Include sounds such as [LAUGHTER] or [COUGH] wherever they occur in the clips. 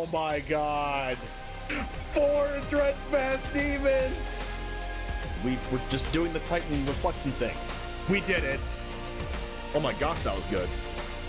Oh my god. Four Dreadfast Demons! We were just doing the Titan reflection thing. We did it! Oh my gosh, that was good.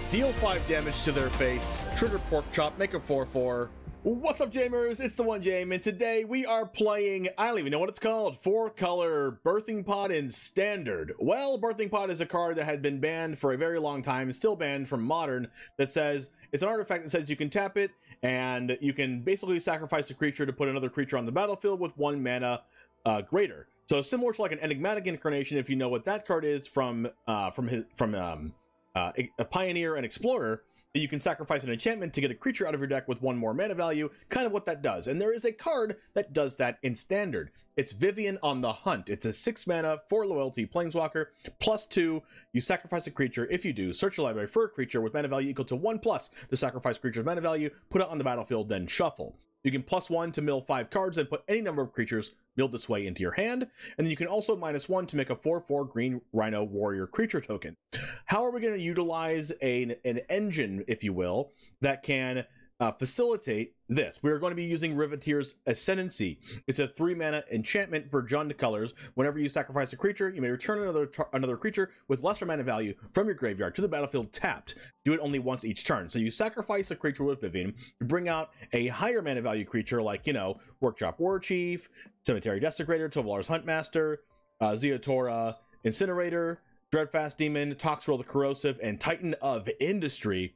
Deal 5 damage to their face, trigger Pork Chop, make a 4-4. What's up, Jamers? It's the one Jam, and today we are playing, I don't even know what it's called, four color Birthing Pod in Standard. Well, Birthing Pod is a card that had been banned for a very long time, still banned from Modern, that says, it's an artifact that says you can tap it, and you can basically sacrifice a creature to put another creature on the battlefield with one mana uh, greater. So similar to like an enigmatic incarnation, if you know what that card is from uh, from his from um, uh, a pioneer and explorer, you can sacrifice an enchantment to get a creature out of your deck with one more mana value, kind of what that does. And there is a card that does that in standard. It's Vivien on the Hunt. It's a 6 mana, 4 loyalty planeswalker, plus 2. You sacrifice a creature. If you do, search your library for a creature with mana value equal to 1 plus the sacrifice creature's mana value, put it on the battlefield, then shuffle. You can plus 1 to mill 5 cards and put any number of creatures milled this way into your hand. And then you can also minus 1 to make a 4-4 green Rhino Warrior creature token. How are we going to utilize a, an engine, if you will, that can uh, facilitate this. We are going to be using Riveteer's Ascendancy. It's a three mana enchantment for Jund colors. Whenever you sacrifice a creature, you may return another another creature with lesser mana value from your graveyard to the battlefield tapped. Do it only once each turn. So you sacrifice a creature with Vivian, you bring out a higher mana value creature like, you know, Workshop War Chief, Cemetery Desecrator, Tovolar's Huntmaster, uh, Ziatora, Incinerator, Dreadfast Demon, Toxrill the Corrosive, and Titan of Industry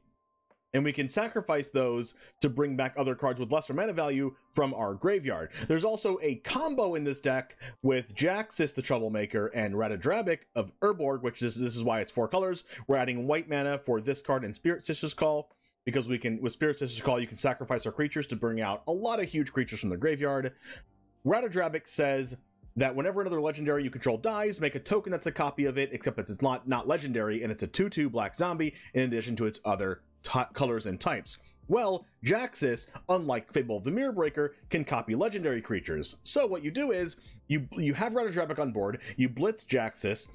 and we can sacrifice those to bring back other cards with lesser mana value from our graveyard. There's also a combo in this deck with Jaxis the Troublemaker and Ratadrabik of Urborg, which is this is why it's four colors. We're adding white mana for this card and Spirit Sister's Call because we can with Spirit Sister's Call you can sacrifice our creatures to bring out a lot of huge creatures from the graveyard. Ratadrabik says that whenever another legendary you control dies, make a token that's a copy of it, except it's not not legendary, and it's a 2-2 black zombie in addition to its other colors and types. Well, Jaxis, unlike Fable of the Mirror Breaker, can copy legendary creatures. So what you do is, you you have Ratadrabik on board, you blitz Jaxis,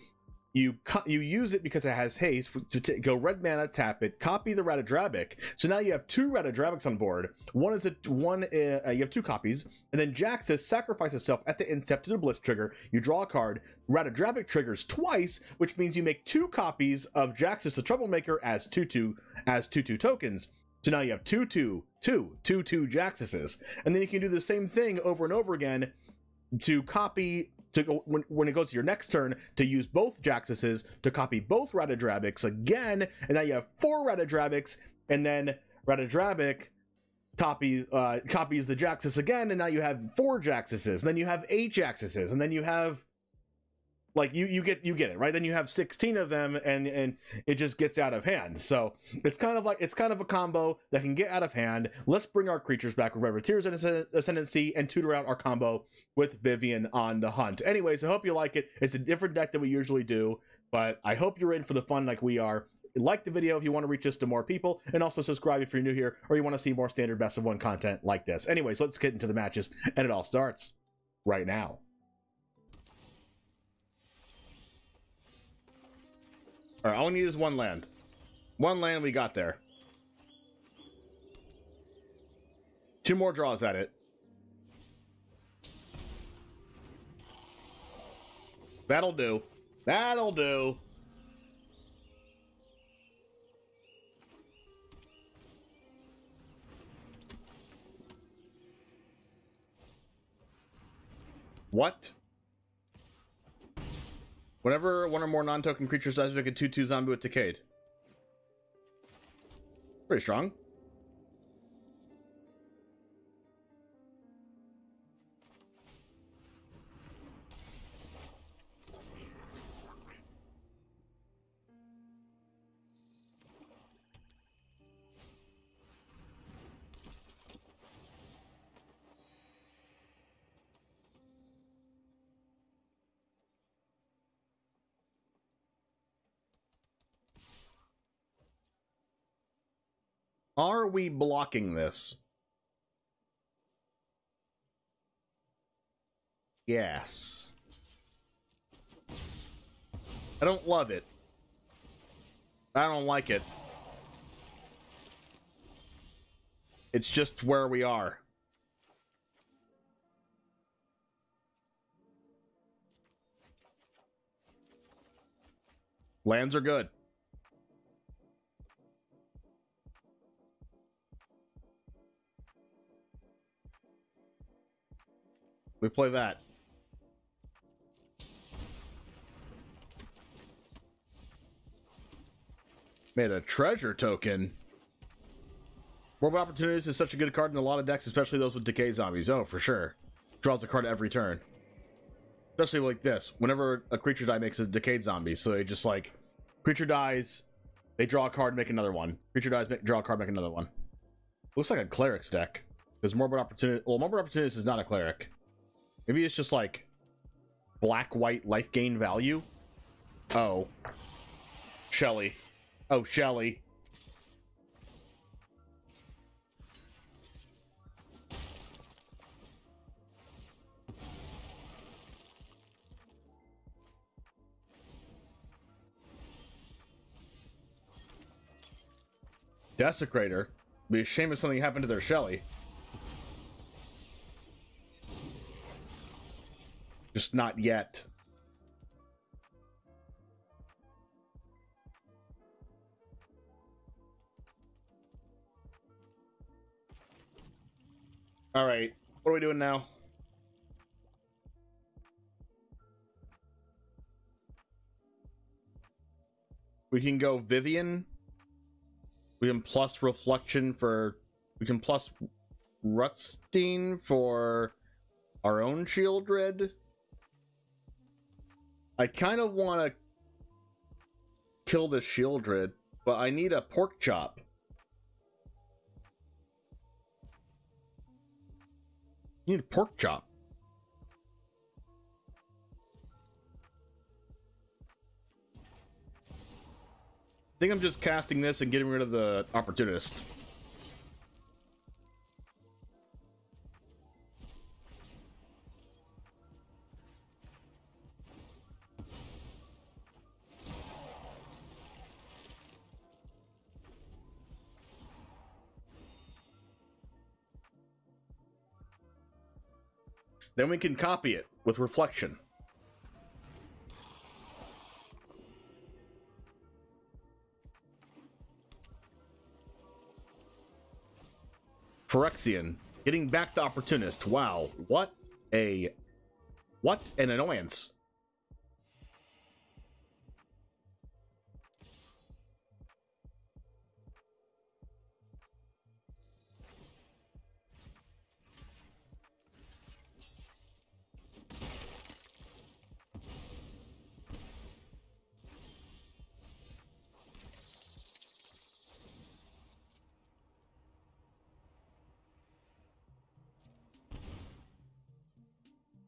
you you use it because it has haste to go red mana, tap it, copy the Ratadrabik. So now you have two Ratadrabiks on board. One is a one. Uh, you have two copies, and then Jaxis sacrifices itself at the instep to the Blitz trigger. You draw a card. Ratadrabik triggers twice, which means you make two copies of Jaxis the Troublemaker as two two as two two tokens. So now you have two two two two two Jaxises, and then you can do the same thing over and over again to copy to go when, when it goes to your next turn to use both Jaxises to copy both Ratadrabiks again, and now you have four Ratadrabiks, and then Ratadrabik copies uh, copies the Jaxis again, and now you have four Jaxises, and then you have eight Jaxises, and then you have like you you get you get it right? Then you have 16 of them and and it just gets out of hand. So it's kind of like it's kind of a combo that can get out of hand. Let's bring our creatures back with Riveteer's Ascendancy and tutor out our combo with vivien on the hunt. Anyways i hope you like it. It's a different deck than we usually do but i hope you're in for the fun like we are. Like the video if you want to reach us to more people and also subscribe if you're new here or you want to see more standard best of one content like this. Anyways let's get into the matches and it all starts right now Alright, all we need is one land. One land we got there. Two more draws at it. That'll do. That'll do. What? Whenever one or more non-token creatures dies, make a 2-2 zombie with Decayed. Pretty strong. Are we blocking this? Yes. I don't love it. I don't like it. It's just where we are. Lands are good. We play that. Made a treasure token. Warp Opportunities is such a good card in a lot of decks, especially those with Decay Zombies. Oh, for sure. Draws a card every turn. Especially like this. Whenever a creature die makes a Decayed Zombie, so they just like... Creature dies, they draw a card, make another one. Creature dies, make, draw a card, make another one. Looks like a Cleric's deck. Because Morbid Opportunity... Well, Morbid Opportunities is not a Cleric. Maybe it's just like... Black-white life gain value? Oh. Shelly. Oh, Shelly. Desecrator. Be a shame if something happened to their Shelly. Just not yet. All right. What are we doing now? We can go Vivien. We can plus reflection for we can plus Rutstein for our own Sheoldred. I kind of want to kill the Sheoldred, but I need a pork chop. You need a pork chop. I think I'm just casting this and getting rid of the opportunist. Then we can copy it with reflection. Phyrexian. Getting back to Opportunist. Wow. What a... What an annoyance.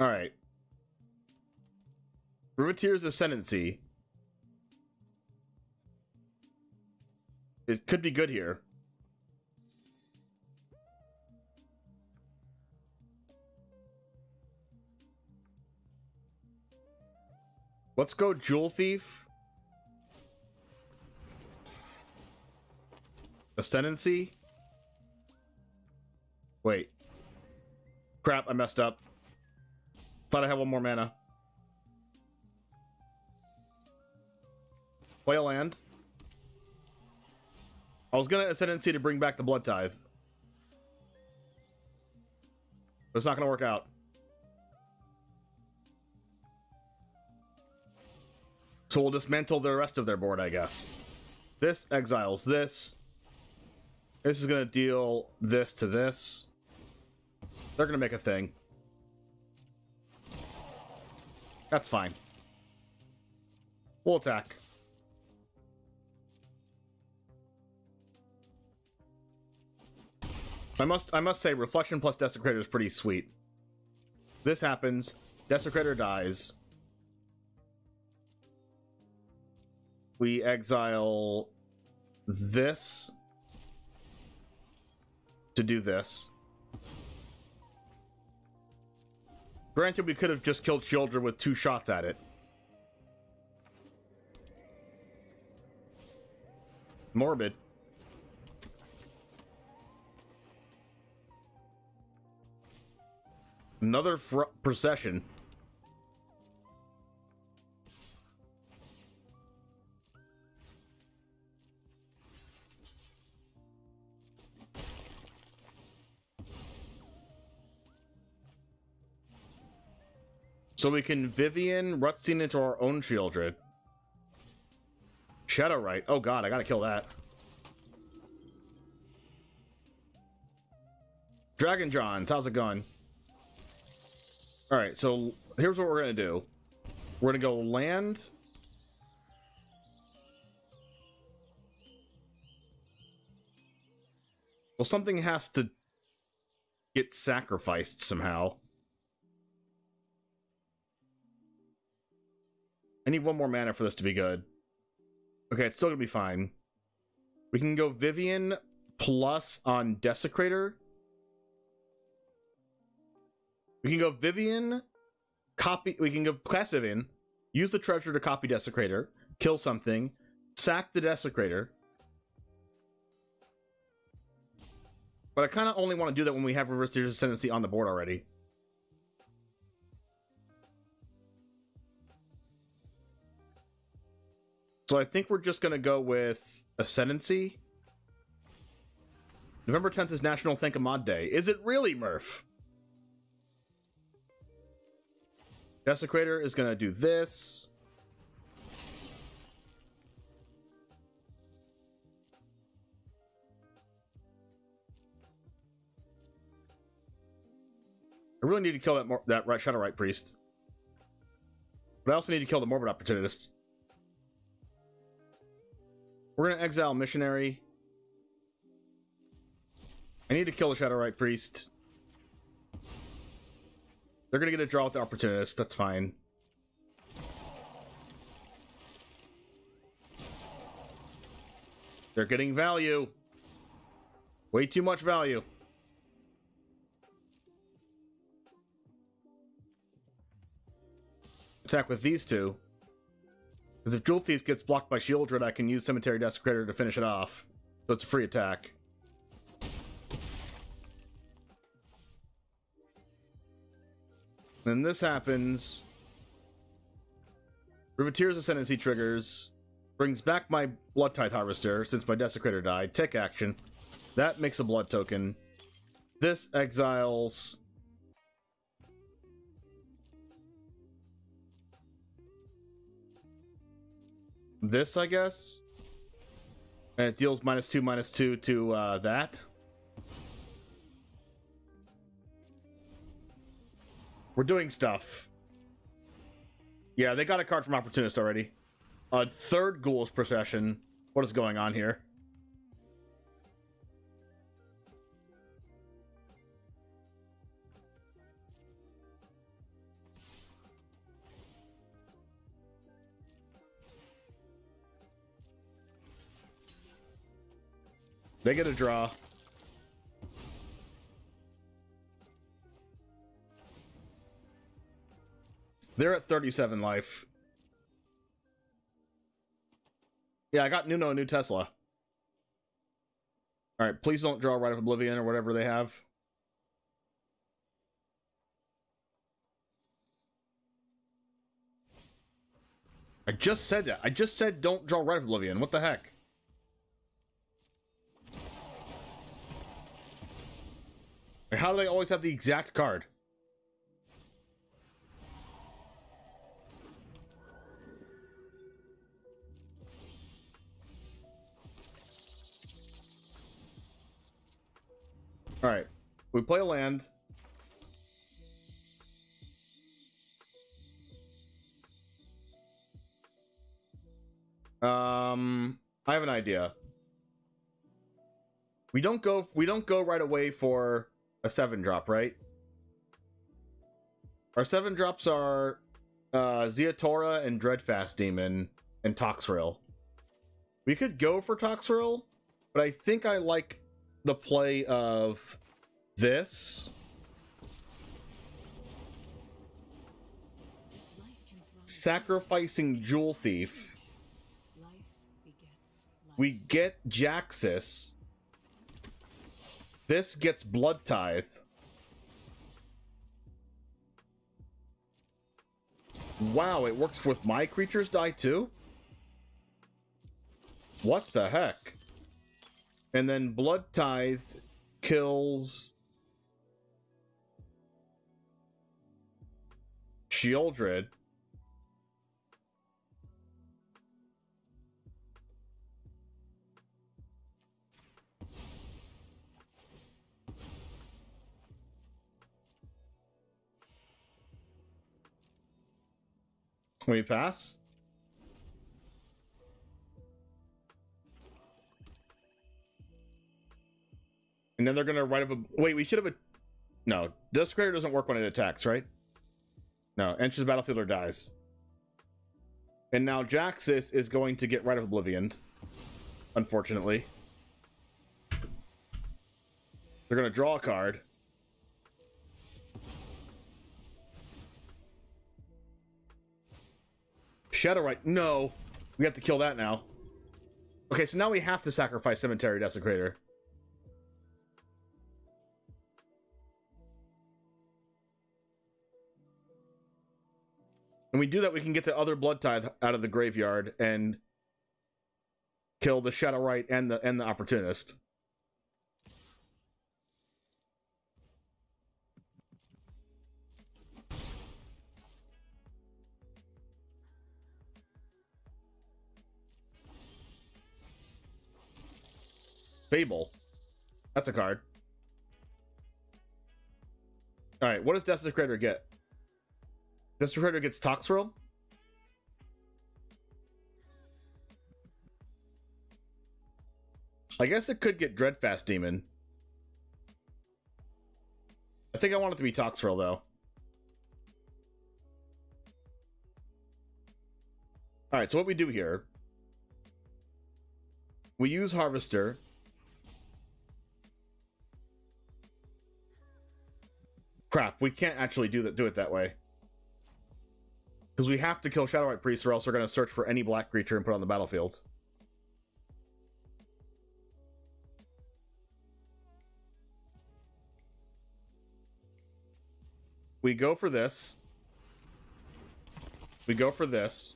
All right. Riveteer's Ascendancy. It could be good here. Let's go Jewel Thief. Ascendancy. Wait. Crap, I messed up. I thought I had one more mana. Play a land. I was gonna Ascendancy to bring back the Blood Tithe. But it's not gonna work out. So we'll dismantle the rest of their board, I guess. This exiles this. This is gonna deal this to this. They're gonna make a thing. That's fine. We'll attack. I must I must say reflection plus desecrator is pretty sweet. This happens, desecrator dies. We exile this to do this. Granted, we could have just killed children with two shots at it. Morbid. Another procession. So we can Vivien Rutstein into our own children. Shadow right. Oh god, I gotta kill that. Dragon Johns, how's it going? Alright, so here's what we're gonna do. We're gonna go land. Well, something has to get sacrificed somehow. I need one more mana for this to be good. Okay, it's still gonna be fine. We can go Vivien plus on Desecrator. We can go Vivien, copy. We can go class Vivien, use the treasure to copy Desecrator, kill something, sack the Desecrator. But I kind of only want to do that when we have Riveteer's Ascendancy on the board already. So I think we're just going to go with Ascendancy. November 10th is National Thank a Mod Day. Is it really, Murph? Desecrator is going to do this. I really need to kill that that Shadowrite Priest. But I also need to kill the Morbid Opportunist. We're gonna exile Missionary. I need to kill the Shadow Right Priest. They're gonna get a draw with the Opportunist, that's fine. They're getting value. Way too much value. Attack with these two. Because if Jewel Thief gets blocked by Sheoldred, I can use Cemetery Desecrator to finish it off. So it's a free attack. Then this happens. Riveteer's Ascendancy triggers. Brings back my Blood Tithe Harvester since my Desecrator died. Take action. That makes a blood token. This exiles this, I guess. And it deals minus two, minus two to uh, that. We're doing stuff. Yeah, they got a card from Opportunist already. A third Ghoul's Procession. What is going on here? They get a draw. They're at 37 life. Yeah, I got Nuno a new Tesla. Alright, please don't draw Rite of Oblivion or whatever they have. I just said that. I just said don't draw Rite of Oblivion. What the heck? How do they always have the exact card? Alright. We play a land. Um, I have an idea. We don't go we don't go right away for a seven drop, right? Our seven drops are uh, Ziatora and Dreadfast Demon and Toxrill. We could go for Toxrill, but I think I like the play of this. Sacrificing Jewel Thief. We get Jaxis this gets Blood Tithe, Wow, it works with my creatures die too? What the heck? And then Blood Tithe kills Sheoldred. We pass? And then they're gonna write up a wait, we should have a no. Desecrator doesn't work when it attacks, right? No, enters the battlefield or dies. And now Jaxis is going to get Rite of Oblivion. Unfortunately. They're gonna draw a card. Shadowrite. No. We have to kill that now. Okay, so now we have to sacrifice Cemetery Desecrator. And we do that, we can get the other Blood Tithe out of the graveyard and kill the Shadowrite and the and the Opportunist. Fable. That's a card. Alright, what does Desecrator get? Desecrator gets Toxrill? I guess it could get Dreadfast Demon. I think I want it to be Toxrill, though. Alright, so what we do here... We use Harvester Crap, we can't actually do that. Do it that way. Because we have to kill Shadowrite Priest or else we're going to search for any black creature and put on the battlefield. We go for this. We go for this.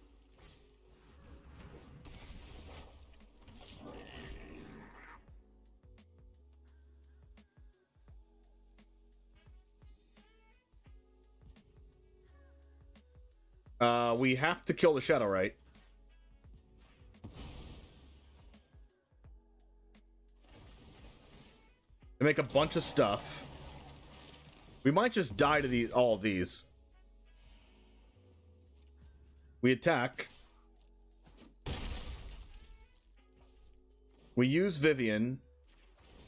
Uh, we have to kill the shadow, right? They make a bunch of stuff. We might just die to these all of these. We attack. We use Vivien.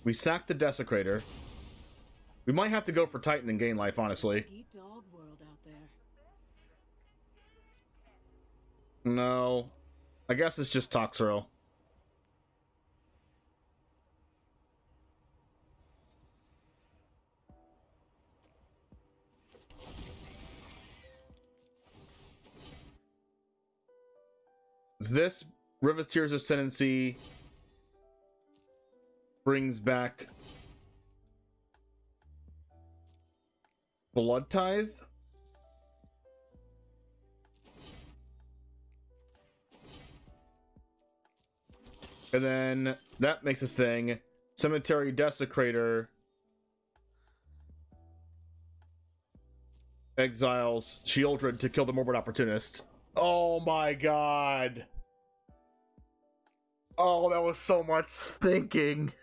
We sack the Desecrator. We might have to go for Titan and gain life, honestly. No. I guess it's just Toxrill. This Riveteer's Ascendancy brings back Blood Tithe. And then that makes a thing. Cemetery Desecrator exiles Sheoldred to kill the Morbid Opportunist. Oh my god. Oh, that was so much thinking.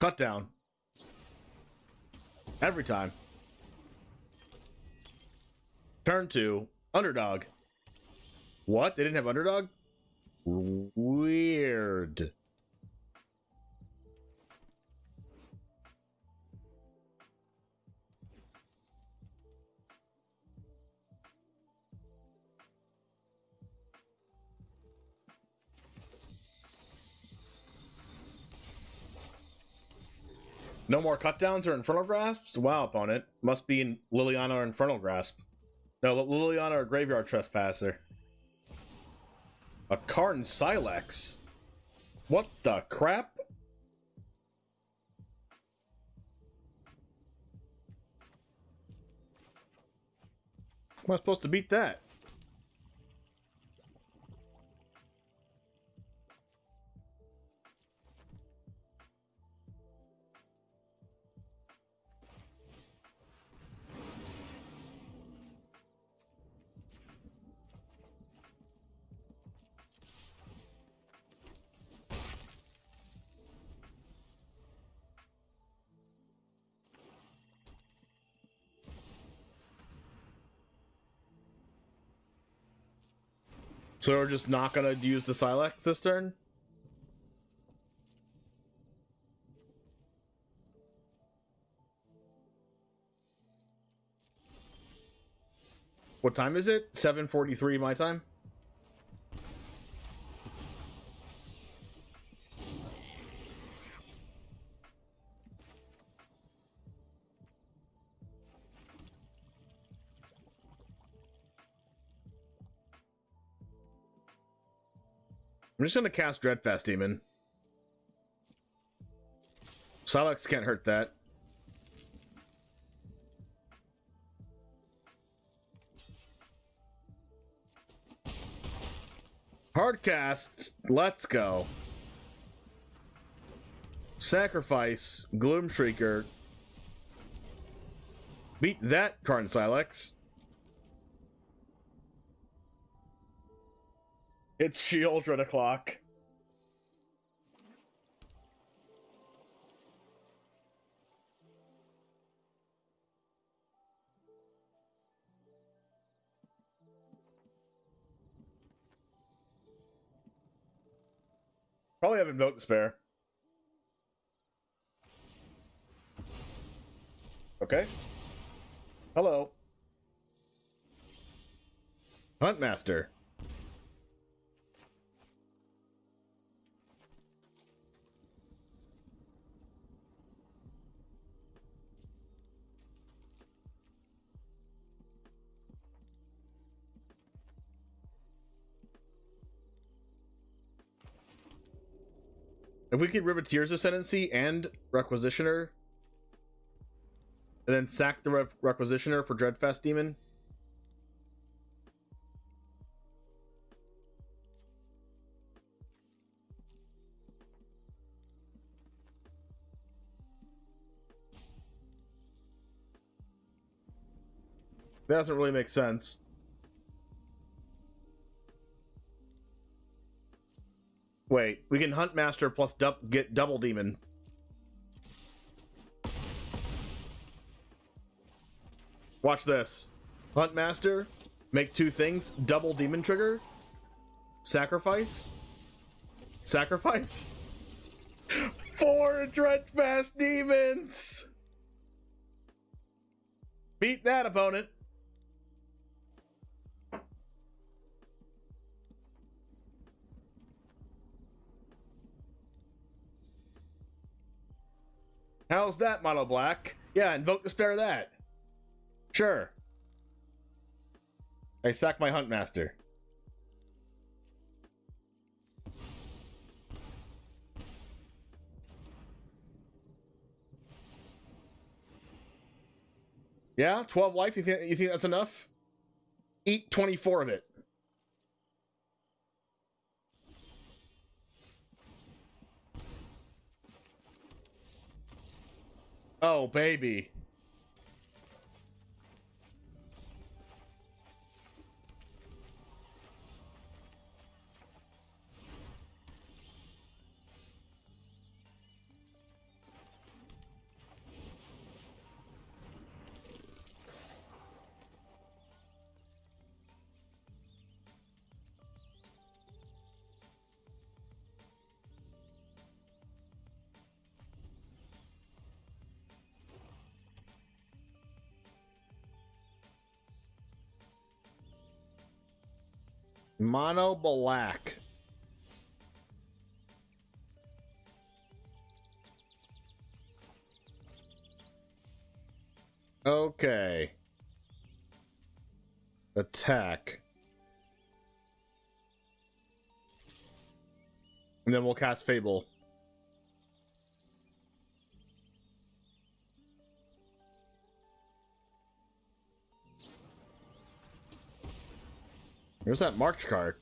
Cut down. Every time. Turn two. Underdog. What? They didn't have underdog? Weird. No more cutdowns or infernal grasps? Wow, opponent. Must be in Liliana or infernal grasp. No, Liliana or graveyard trespasser. A Karn Sylex? What the crap? How am I supposed to beat that? So we're just not gonna use the Sylex this turn? What time is it? 7.43 my time? I'm just gonna cast Dreadfast Demon. Sylex can't hurt that. Hardcast, let's go. Sacrifice, Gloom Shrieker. Beat that, Karn Sylex. It's Sheoldred o'clock. Probably have Invoke Despair. Okay. Hello. Huntmaster. If we get Riveteer's Ascendancy and Requisitioner, and then sack the Re Requisitioner for Dreadfast Demon. That doesn't really make sense. Wait, we can hunt master plus get double demon. Watch this. Hunt master, make two things, double demon trigger, sacrifice, sacrifice. [LAUGHS] Four Dreadfast demons! Beat that opponent. How's that, Mono Black? Yeah, invoke despair that. Sure. I sack my Hunt Master. Yeah, 12 life, you think you think that's enough? Eat 24 of it. Oh, baby. Mono black. Okay. Attack. And then we'll cast Fable. Where's that March card?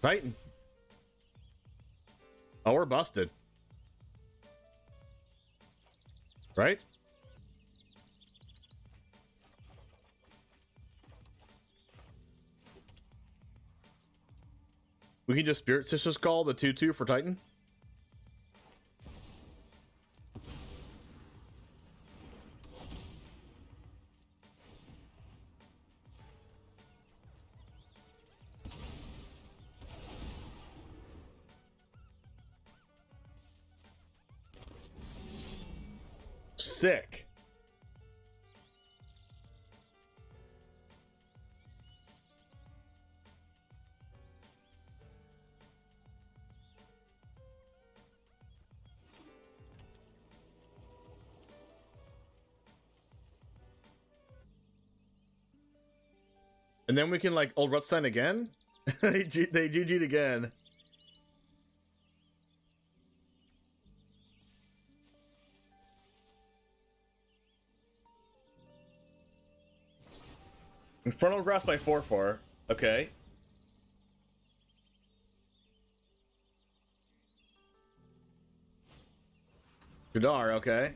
Titan. Oh, we're busted. Right? We can just Spirit Sister's Call the 2-2 for Titan? And then we can like old Rutstein again? [LAUGHS] they, they GG'd again. Infernal Grasp by 4-4. Okay. Jadar, okay.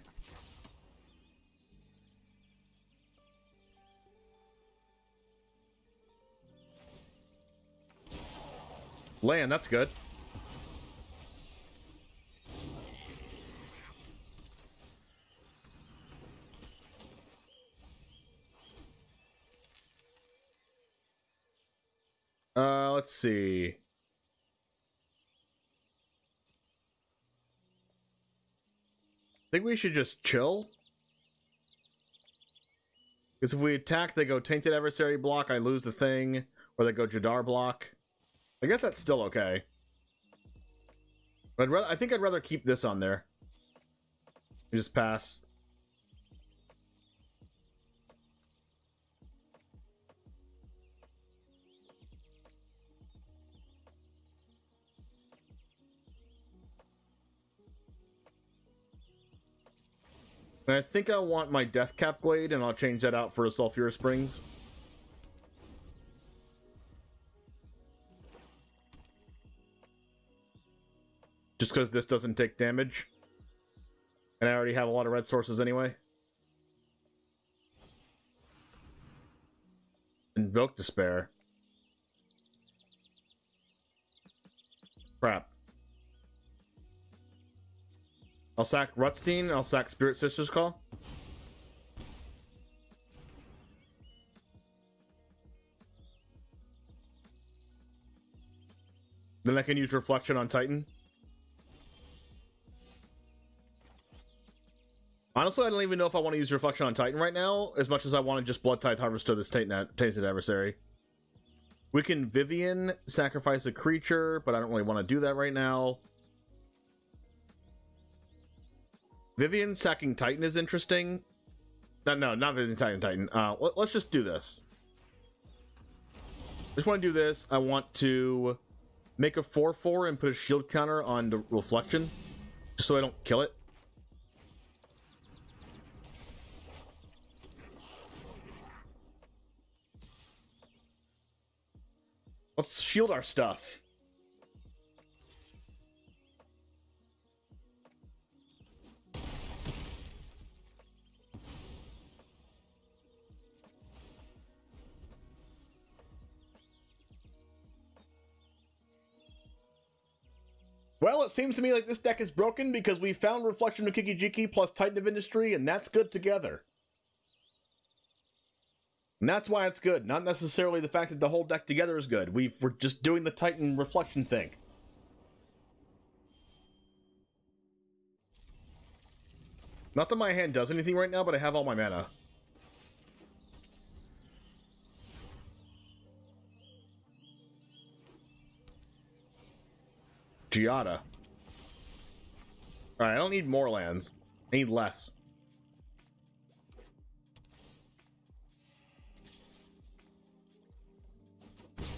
Land, that's good. Uh, let's see. I think we should just chill. Because if we attack, they go Tainted Adversary block, I lose the thing. Or they go Jadar block. I guess that's still okay. But I'd rather, I think I'd rather keep this on there. We just pass. And I think I want my Death Cap Glade, and I'll change that out for a Sulphurous Springs. Just because this doesn't take damage. And I already have a lot of red sources anyway. Invoke Despair. Crap. I'll sack Rutstein, I'll sack Spirit Sister's Call. Then I can use Reflection on Titan. Honestly, I don't even know if I want to use Reflection on Titan right now, as much as I want to just Blood Tithe Harvest to this Tainted Adversary. We can Vivien sacrifice a creature, but I don't really want to do that right now. Vivien sacking Titan is interesting. No, no, not Vivien sacking Titan. Uh, let, us just do this. I just want to do this. I want to make a 4-4 and put a shield counter on the Reflection, just so I don't kill it. Let's shield our stuff. Well, it seems to me like this deck is broken because we found Reflection of Kiki-Jiki plus Titan of Industry, and that's good together. And that's why it's good. Not necessarily the fact that the whole deck together is good. we are just doing the Titan reflection thing. Not that my hand does anything right now, but I have all my mana. Giada. Alright, I don't need more lands. I need less.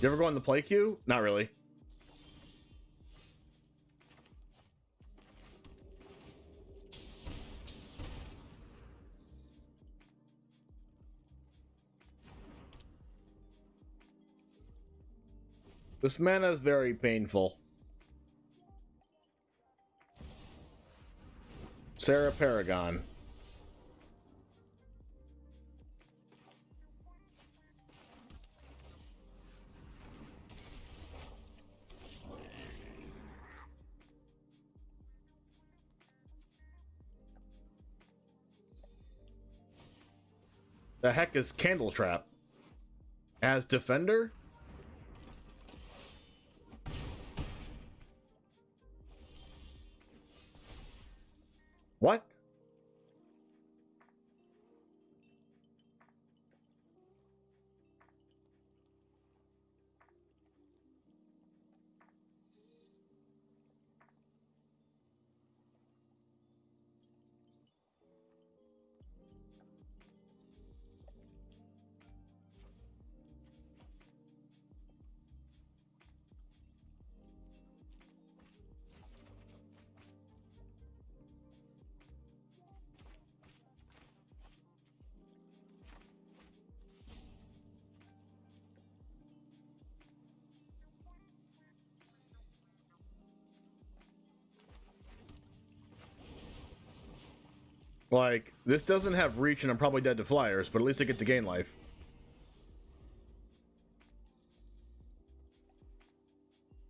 You ever go on the play queue? Not really. This mana is very painful. Serra Paragon. The heck is Candletrap? As defender? Like, this doesn't have reach and I'm probably dead to flyers, but at least I get to gain life.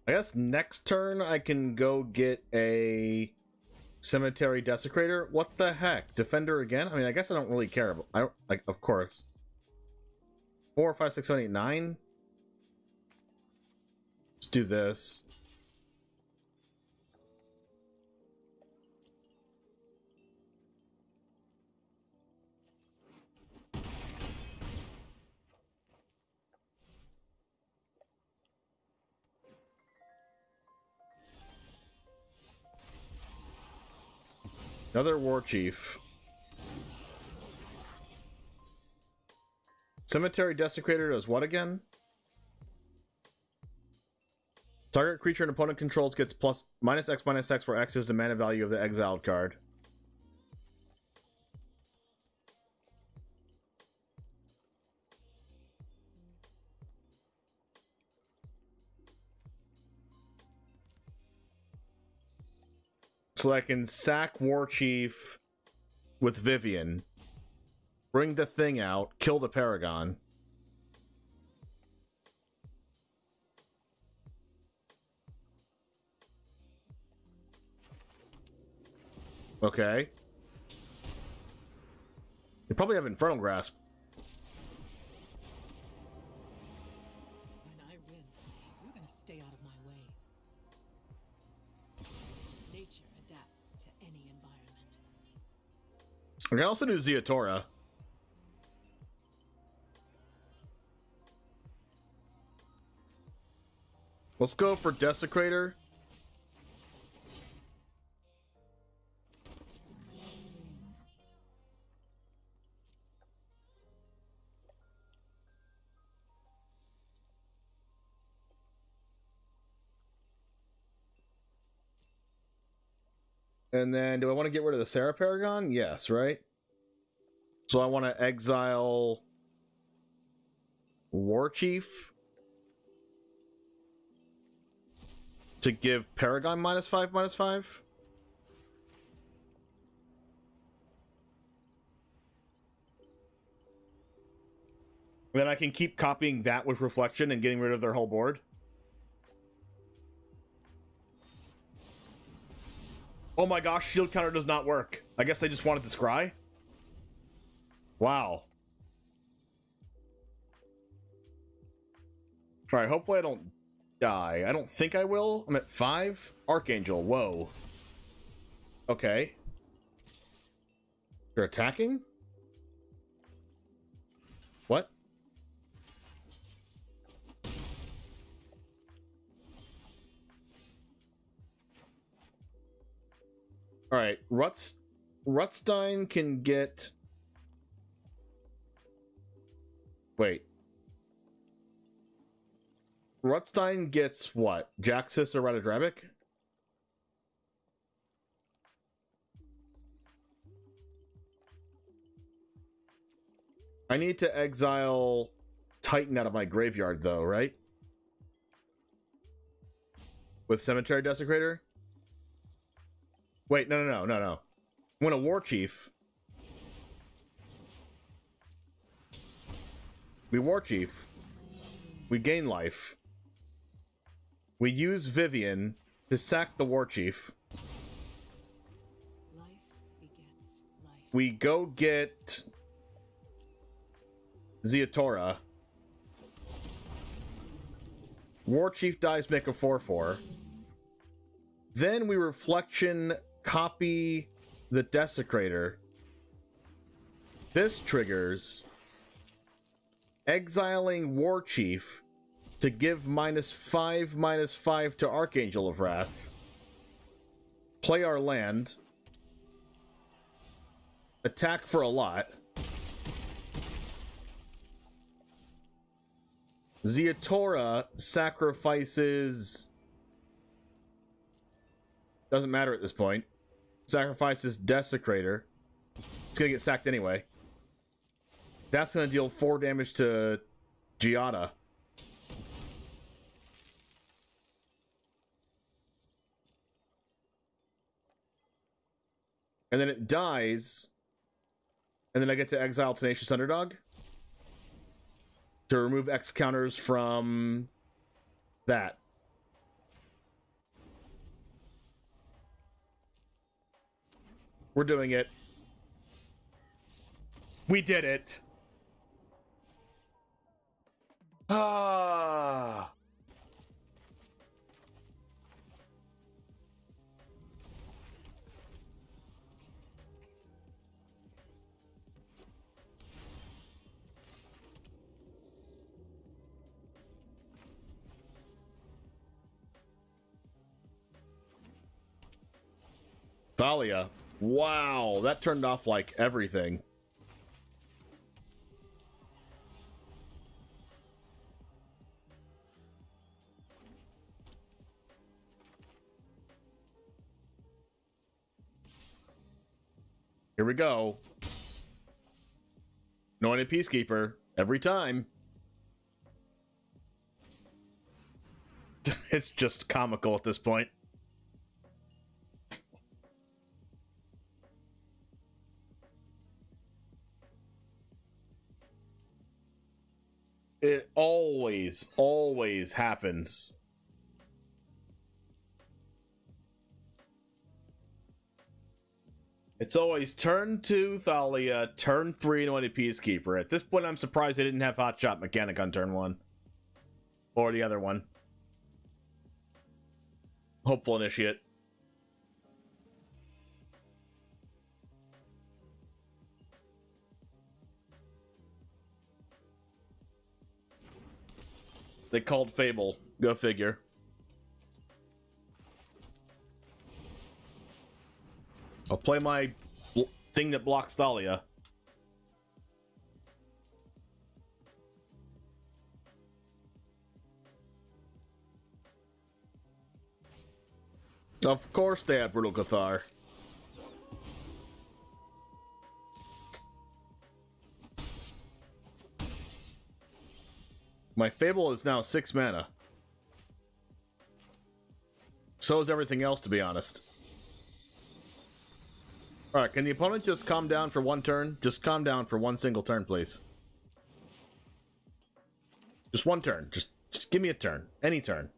I guess next turn I can go get a cemetery desecrator. What the heck? Defender again? I mean, I guess I don't really care. But I don't like, of course. Four, five, six, seven, eight, nine. Let's do this. Another war chief. Cemetery Desecrator does what again? Target creature an opponent controls gets plus minus X minus X where X is the mana value of the exiled card. So I can sack War Chief with Vivien, bring the thing out, kill the Paragon. Okay. They probably have Infernal Grasp. I can also do Ziatora. Let's go for Desecrator. And then do I want to get rid of the Serra Paragon? Yes, right? So I want to exile War Chief to give Paragon minus five, minus five. Then I can keep copying that with Reflection and getting rid of their whole board. Oh my gosh, shield counter does not work. I guess they just wanted to scry? Wow. Alright, hopefully I don't die. I don't think I will. I'm at five. Archangel, whoa. Okay. They're attacking? Alright, Ruts Rutstein can get Wait. Rutstein gets what? Jaxis or Ratadrabik? I need to exile Titan out of my graveyard, though, right? With Cemetery Desecrator? Wait, no, no, no, no, no. When a War Chief... We War Chief. We gain life. We use Vivien to sack the War Chief. We go get Ziatora. War Chief dies, make a 4-4. Then we reflection copy the Desecrator. This triggers exiling War Chief to give minus 5, minus 5 to Archangel of Wrath. Play our land. Attack for a lot. Ziatora sacrifices... Doesn't matter at this point. Sacrifices Desecrator. It's gonna get sacked anyway. That's gonna deal 4 damage to Giada. And then it dies. And then I get to exile Tenacious Underdog to remove X counters from that. We're doing it. We did it. Ah. Thalia. Wow, that turned off like everything. Here we go. Anointed Peacekeeper. Every time. [LAUGHS] it's just comical at this point. Always, always happens. It's always turn two Thalia, turn three Anointed Peacekeeper. At this point, I'm surprised they didn't have Hotshot Mechanic on turn one. Or the other one. Hopeful Initiate. They called Fable. Go figure. I'll play my thing that blocks Thalia. Of course they have Brutal Cathar. My Fable is now 6 mana. So is everything else, to be honest. Alright, can the opponent just calm down for one turn? Just calm down for one single turn, please. Just one turn. Just, just give me a turn. Any turn.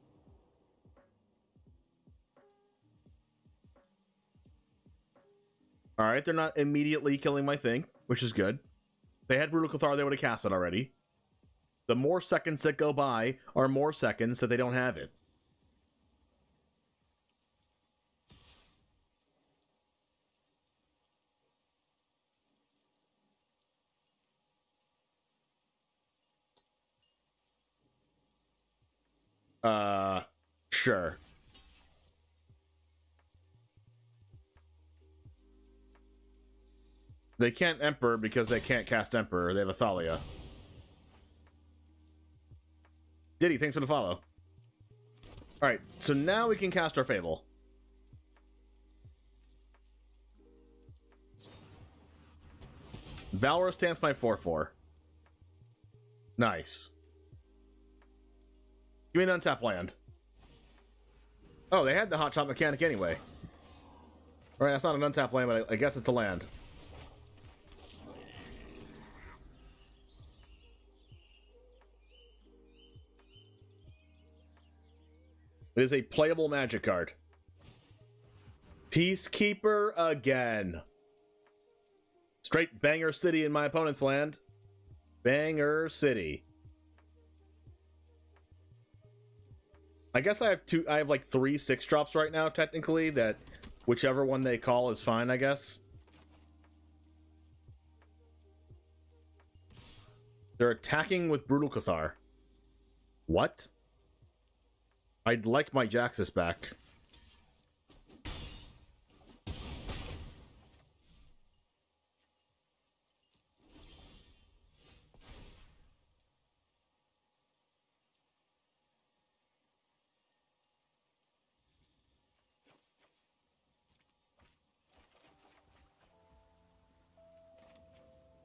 Alright, they're not immediately killing my thing, which is good. If they had Brutal Cathar, they would have cast it already. The more seconds that go by are more seconds that they don't have it. Uh, sure. They can't Emperor because they can't cast Emperor. They have a Thalia. Diddy, thanks for the follow. Alright, so now we can cast our Fable. Valorous stance my 4-4. Nice. Give me an untap land. Oh, they had the hot shot mechanic anyway. Alright, that's not an untap land, but I guess it's a land. It is a playable magic card. Peacekeeper again. Straight banger city in my opponent's land. Banger city. I guess I have two I have like three six drops right now, technically, that whichever one they call is fine, I guess. They're attacking with Brutal Cathar. What? I'd like my Jaxis back.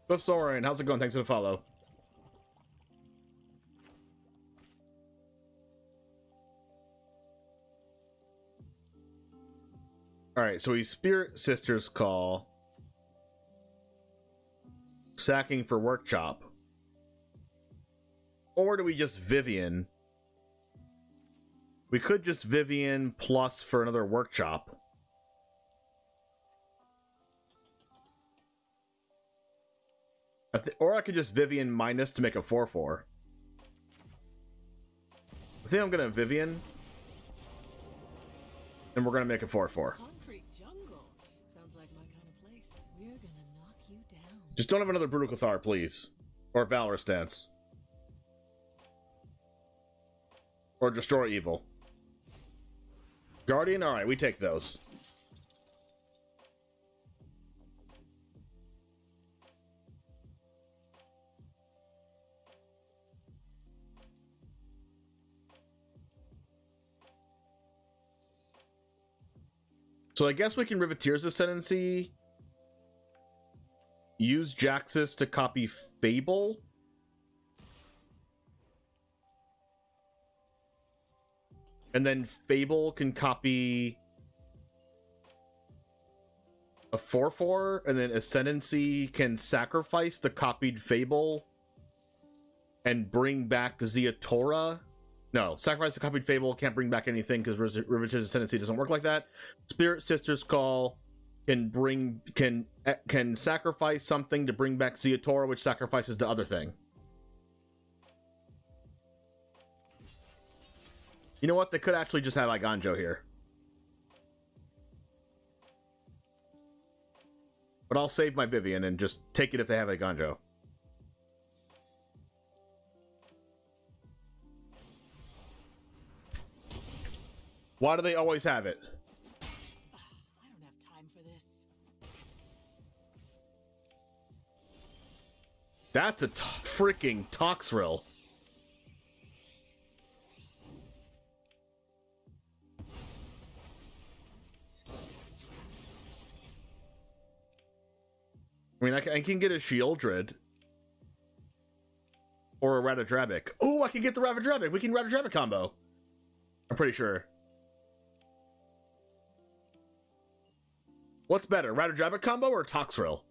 Cliff Soren, how's it going? Thanks for the follow. Alright, so we Spirit Sisters call. Sacking for Work Chop. Or do we just Vivien? We could just Vivien plus for another Work Chop. Or I could just Vivien minus to make a 4-4. I think I'm gonna Vivien. And we're gonna make a 4-4. Just don't have another Brutal Cathar, please. Or Valor Stance. Or Destroy Evil. Guardian? Alright, we take those. So I guess we can Riveteer's Ascendancy use Jaxis to copy Fable. And then Fable can copy a 4-4, and then Ascendancy can sacrifice the copied Fable and bring back Ziatora. No, sacrifice the copied Fable, can't bring back anything because Riveteer's Ascendancy doesn't work like that. Spirit Sisters Call can bring can eh, can sacrifice something to bring back Ziatora, which sacrifices the other thing. You know what? They could actually just have Eiganjo here. But I'll save my Vivien and just take it if they have Eiganjo. Why do they always have it? That's a freaking Toxrill. I mean, I can, I can get a Sheoldred. Or a Ratadrabik. Oh, I can get the Ratadrabik. We can Ratadrabik combo. I'm pretty sure. What's better, Ratadrabik combo or Toxrill?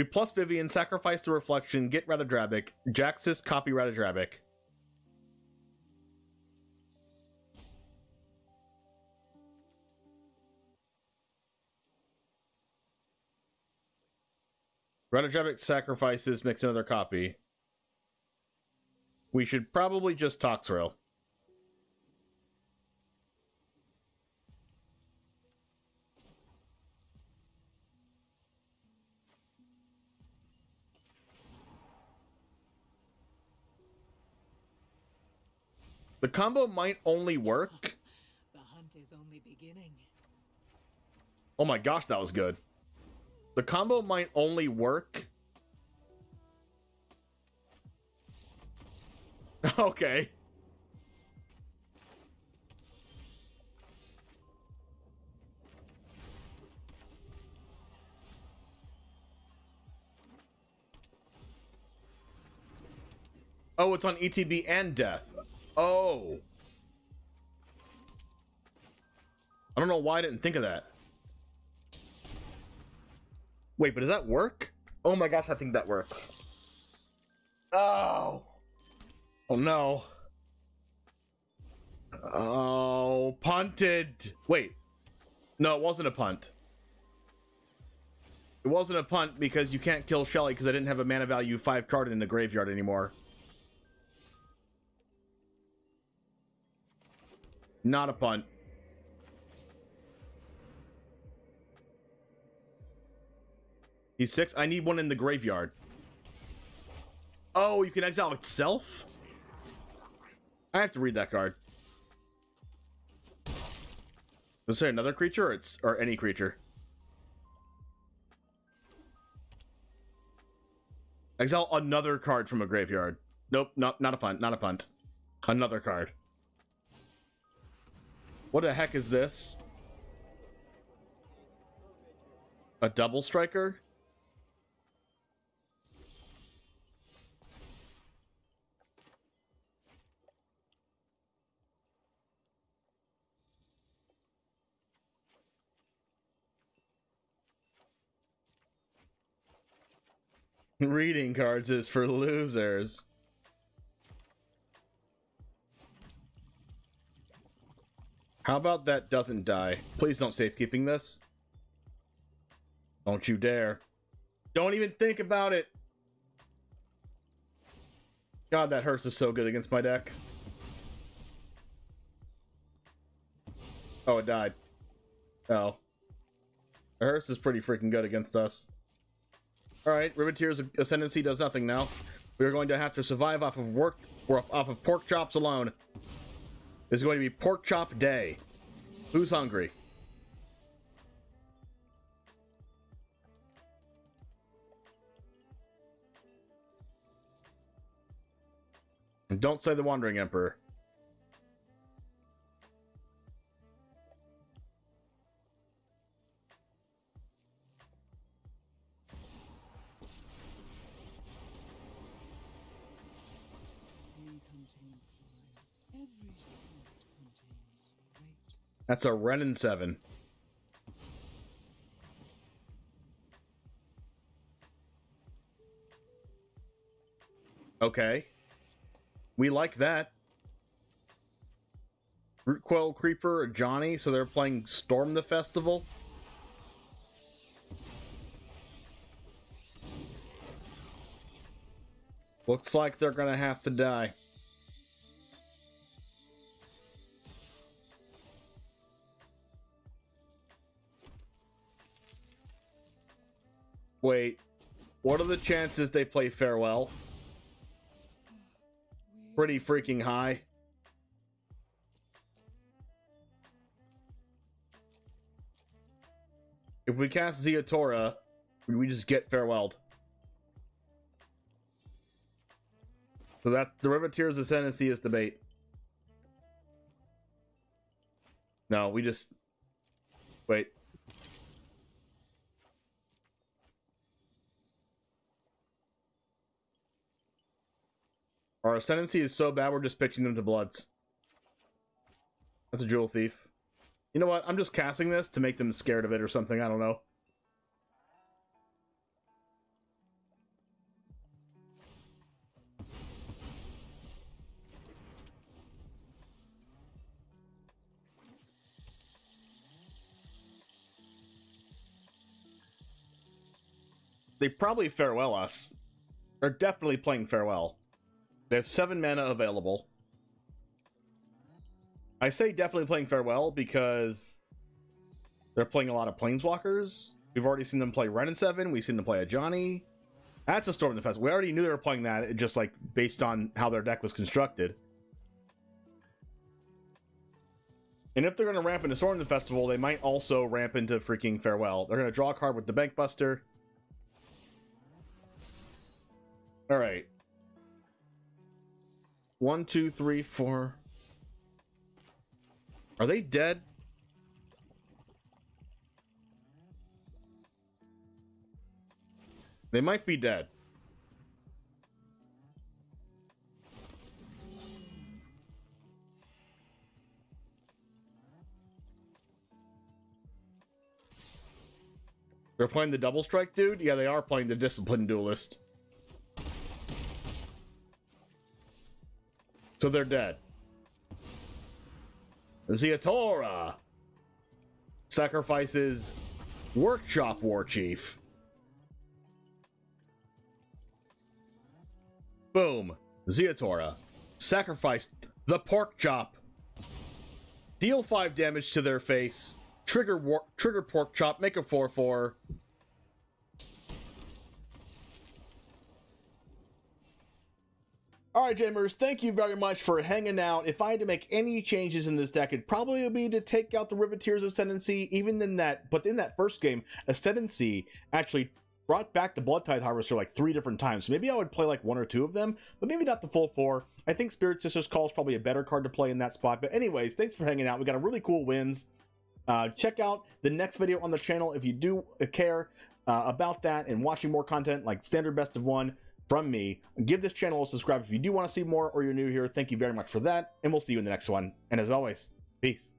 We plus Vivien, sacrifice the reflection, get Ratadrabik, Jaxis, copy Ratadrabik. Ratadrabik sacrifices, makes another copy. We should probably just Toxrill. The combo might only work. The hunt is only beginning. Oh my gosh, that was good. The combo might only work. [LAUGHS] okay. Oh, it's on ETB and death. Oh. I don't know why I didn't think of that. Wait, but does that work? Oh my gosh, I think that works. Oh. Oh no. Oh, punted. Wait. No, it wasn't a punt. It wasn't a punt because you can't kill Shelly because I didn't have a mana value 5 card in the graveyard anymore. Not a punt. He's six. I need one in the graveyard. Oh, you can exile itself? I have to read that card. Is there another creature or it's or any creature? Exile another card from a graveyard. Nope, not not a punt, not a punt. Another card. What the heck is this? A double striker? [LAUGHS] Reading cards is for losers. How about that doesn't die? Please don't safekeeping this. Don't you dare. Don't even think about it. God, that Hearse is so good against my deck. Oh, it died. Oh. The Hearse is pretty freaking good against us. Alright, Riveteer's Ascendancy does nothing now. We're going to have to survive off of work off of pork chops alone. It's going to be pork chop day. Who's hungry? And don't say the Wandering Emperor. That's a Wrenn and Seven. Okay. We like that. Rootcoil Creeper, Johnny, so they're playing Storm the Festival. Looks like they're gonna have to die. Wait, what are the chances they play farewell? Pretty freaking high. If we cast Ziatora, we just get farewelled. So that's the Riveteer's Ascendancy is bait. No, we just wait. Our ascendancy is so bad, we're just pitching them to Bloods. That's a Jewel Thief. You know what? I'm just casting this to make them scared of it or something. I don't know. They probably farewell us. They're definitely playing farewell. They have seven mana available. I say definitely playing Farewell because they're playing a lot of Planeswalkers. We've already seen them play Wrenn and Seven. We've seen them play a Johnny. That's a Storm Defense. We already knew they were playing that, just like based on how their deck was constructed. And if they're going to ramp into Storm in the Festival, they might also ramp into freaking Farewell. They're going to draw a card with the Bankbuster. All right. One, two, three, four. Are they dead? They might be dead. They're playing the double strike dude? Yeah, they are playing the disciplined duelist. So they're dead. Ziatora sacrifices Workshop War Chief. Boom. Ziatora sacrificed the pork chop. Deal 5 damage to their face. Trigger war trigger pork chop, make a 4-4. All right, Jammers, thank you very much for hanging out. If I had to make any changes in this deck, it probably would be to take out the Riveteer's Ascendancy, even in that, but in that first game, Ascendancy actually brought back the Bloodtithe Harvester like three different times. So maybe I would play like one or two of them, but maybe not the full four. I think Spirit Sisters Call is probably a better card to play in that spot. But anyways, thanks for hanging out. We got a really cool wins. Uh, check out the next video on the channel if you do care uh, about that and watching more content like standard best of one from me. Give this channel a subscribe if you do want to see more or you're new here. Thank you very much for that, and we'll see you in the next one. And as always, peace.